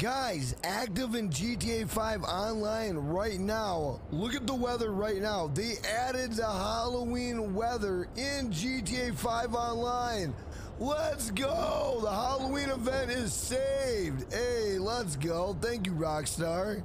Guys, active in GTA 5 online right now. Look at the weather right now. They added the Halloween weather in GTA 5 online. Let's go. The Halloween event is saved. Hey, let's go. Thank you, Rockstar.